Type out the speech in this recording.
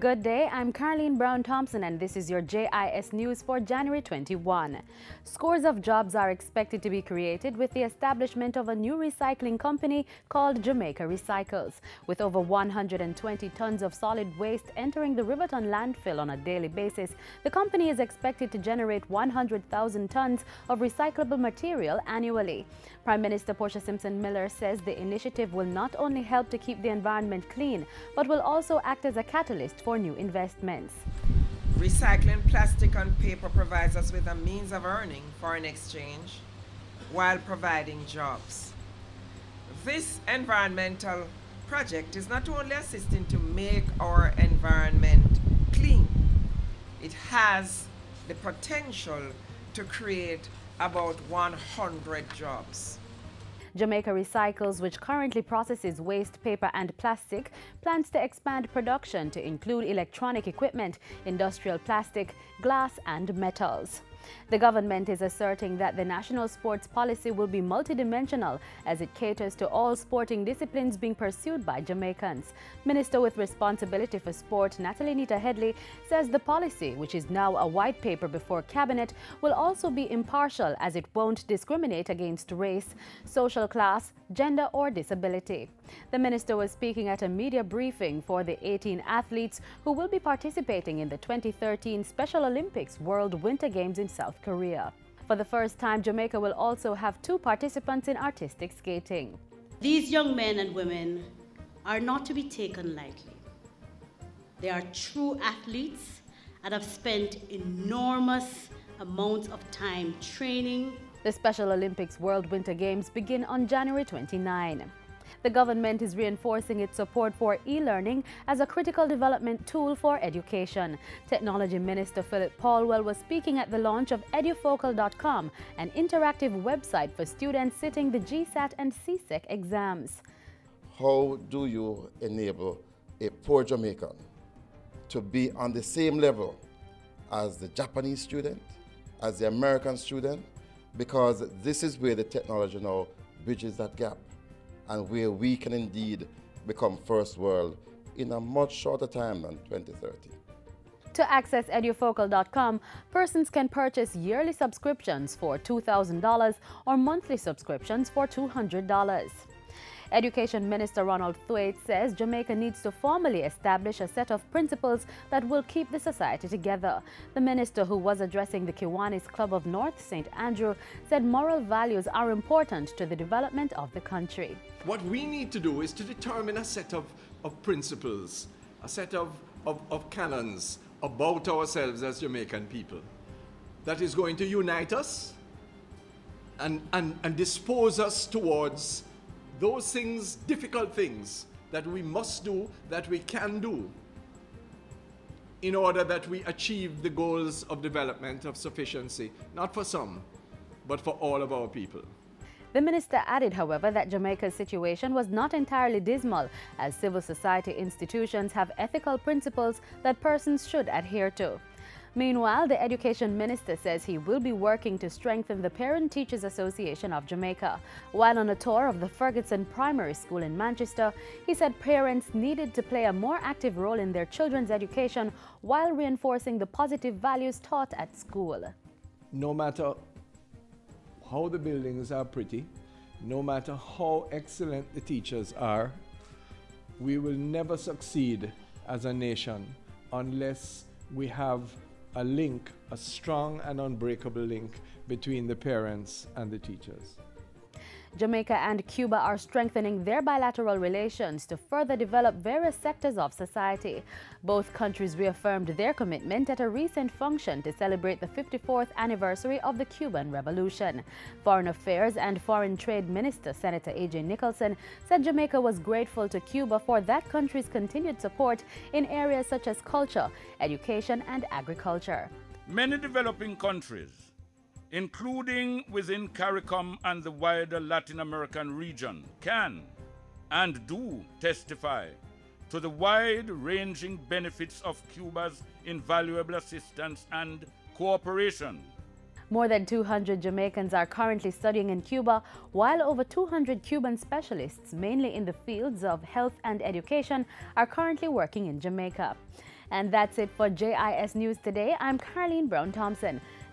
Good day, I'm Carleen Brown Thompson and this is your JIS News for January 21. Scores of jobs are expected to be created with the establishment of a new recycling company called Jamaica Recycles. With over 120 tons of solid waste entering the Riverton landfill on a daily basis, the company is expected to generate 100,000 tons of recyclable material annually. Prime Minister Portia Simpson Miller says the initiative will not only help to keep the environment clean, but will also act as a catalyst for new investments. Recycling plastic and paper provides us with a means of earning foreign exchange while providing jobs. This environmental project is not only assisting to make our environment clean, it has the potential to create about 100 jobs. Jamaica Recycles, which currently processes waste paper and plastic, plans to expand production to include electronic equipment, industrial plastic, glass and metals. The government is asserting that the national sports policy will be multidimensional as it caters to all sporting disciplines being pursued by Jamaicans. Minister with responsibility for sport, Natalie Neita Headley, says the policy, which is now a white paper before cabinet, will also be impartial as it won't discriminate against race, social class, gender or disability. The minister was speaking at a media briefing for the 18 athletes who will be participating in the 2013 Special Olympics World Winter Games in South Korea. For the first time, Jamaica will also have two participants in artistic skating. These young men and women are not to be taken lightly. They are true athletes and have spent enormous amounts of time training. The Special Olympics World Winter Games begin on January 29. The government is reinforcing its support for e-learning as a critical development tool for education. Technology Minister Phillip Paulwell was speaking at the launch of edufocal.com, an interactive website for students sitting the GSAT and CSEC exams. How do you enable a poor Jamaican to be on the same level as the Japanese student, as the American student, because this is where the technology now bridges that gap and where we can indeed become first world in a much shorter time than 2030. To access edufocal.com, persons can purchase yearly subscriptions for $2,000 or monthly subscriptions for $200. Education Minister Ronald Thwaites says Jamaica needs to formally establish a set of principles that will keep the society together. The minister, who was addressing the Kiwanis Club of North St. Andrew, said moral values are important to the development of the country. What we need to do is to determine a set of, of principles, a set of, of, of canons about ourselves as Jamaican people that is going to unite us and, and, and dispose us towards those things, difficult things that we must do, that we can do, in order that we achieve the goals of development of sufficiency, not for some, but for all of our people. The minister added, however, that Jamaica's situation was not entirely dismal, as civil society institutions have ethical principles that persons should adhere to. Meanwhile, the Education Minister says he will be working to strengthen the Parent Teachers Association of Jamaica. While on a tour of the Ferguson Primary School in Manchester, he said parents needed to play a more active role in their children's education while reinforcing the positive values taught at school. No matter how the buildings are pretty, no matter how excellent the teachers are, we will never succeed as a nation unless we have a link, a strong and unbreakable link between the parents and the teachers. Jamaica and Cuba are strengthening their bilateral relations to further develop various sectors of society. Both countries reaffirmed their commitment at a recent function to celebrate the 54th anniversary of the Cuban Revolution. Foreign Affairs and Foreign Trade Minister Senator A.J. Nicholson said Jamaica was grateful to Cuba for that country's continued support in areas such as culture, education and agriculture. Many developing countries including within CARICOM and the wider Latin American region, can and do testify to the wide ranging benefits of Cuba's invaluable assistance and cooperation more than 200 Jamaicans are currently studying in Cuba, while over 200 Cuban specialists, mainly in the fields of health and education, are currently working in Jamaica. And that's it for JIS News today. I'm Caroline Brown Thompson.